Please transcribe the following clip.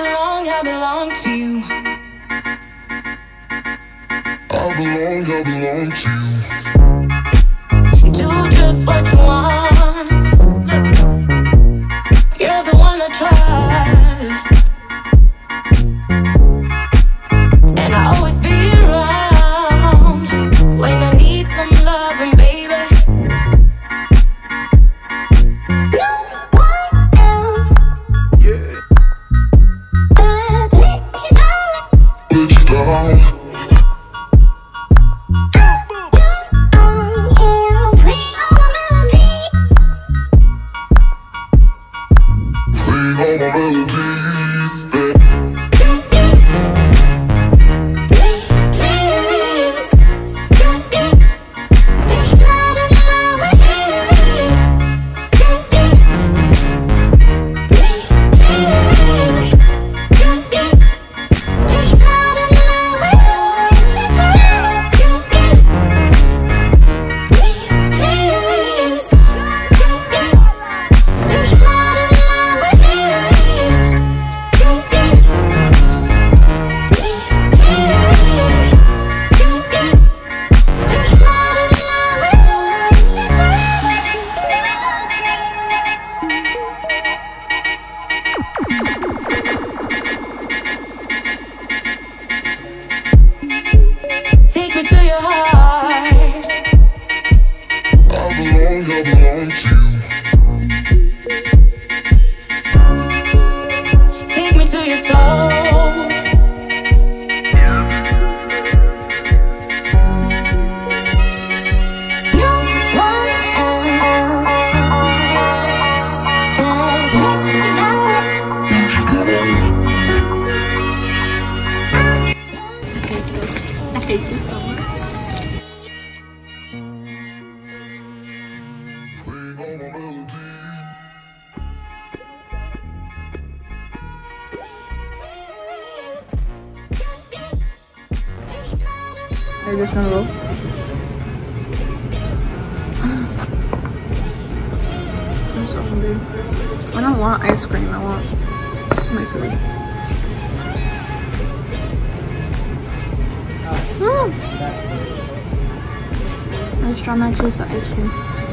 belong, I belong to you. I belong, I belong to you. Take me to your heart. So much. Are you just gonna go? I'm so hungry. I don't want ice cream. I want my food. I just try not to use the ice cream.